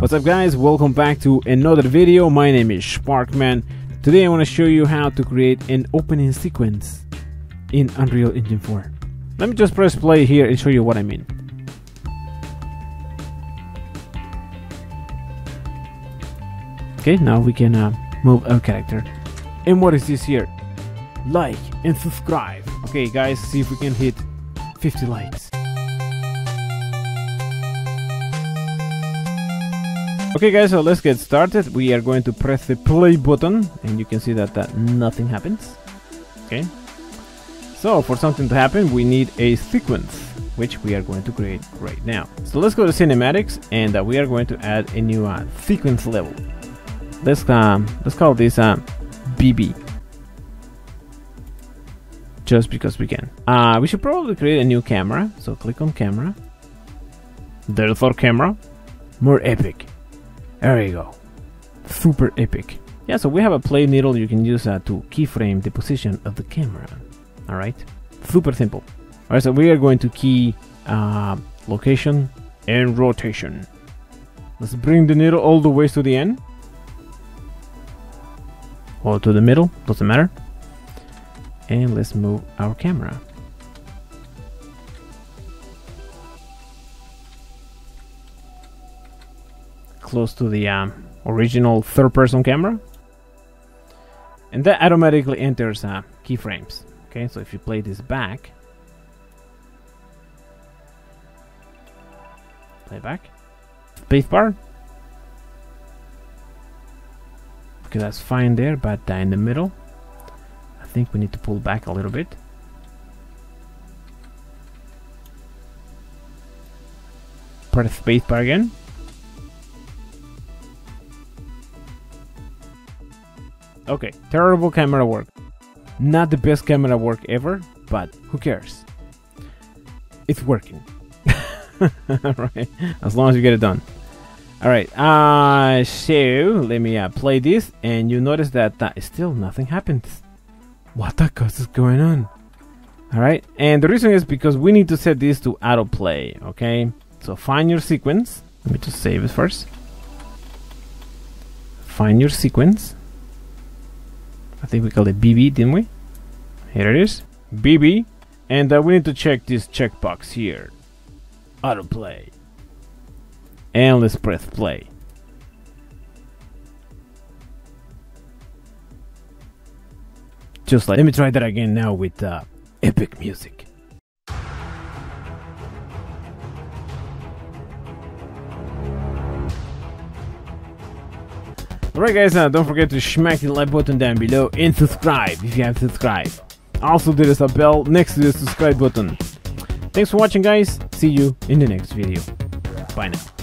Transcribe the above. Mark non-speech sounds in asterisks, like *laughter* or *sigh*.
What's up guys, welcome back to another video. My name is Sparckman. Today I want to show you how to create an opening sequence in Unreal Engine 4. Let me just press play here and show you what I mean. Okay, now we can uh, move our character. And what is this here? Like and subscribe. Okay guys, see if we can hit 50 likes. Okay guys, so let's get started. We are going to press the play button and you can see that, that nothing happens. Okay. So for something to happen, we need a sequence, which we are going to create right now. So let's go to cinematics and uh, we are going to add a new uh, sequence level. Let's um, let's call this uh, BB. Just because we can. Uh, we should probably create a new camera. So click on camera. There's camera. More epic. There you go. Super epic. Yeah, so we have a play needle you can use uh, to keyframe the position of the camera. Alright? Super simple. Alright, so we are going to key uh, location and rotation. Let's bring the needle all the way to the end. Or to the middle, doesn't matter. And let's move our camera. Close to the um, original third person camera. And that automatically enters uh, keyframes. Okay so if you play this back. Play back. Spacebar okay that's fine there but uh, in the middle. I think we need to pull back a little bit. Press spacebar again Okay, terrible camera work. Not the best camera work ever, but who cares? It's working. *laughs* as long as you get it done. All right, uh, so let me uh, play this, and you notice that uh, still nothing happens. What the cuss is going on? All right, and the reason is because we need to set this to autoplay. Okay, so find your sequence. Let me just save it first. Find your sequence I think we called it BB, didn't we? Here it is, BB, and uh, we need to check this checkbox here, autoplay, and let's press play. Just like, let me try that again now with uh, epic music. Alright guys, uh, don't forget to smack the like button down below and subscribe if you haven't subscribed. Also there is a bell next to the subscribe button. Thanks for watching guys, see you in the next video. Bye now.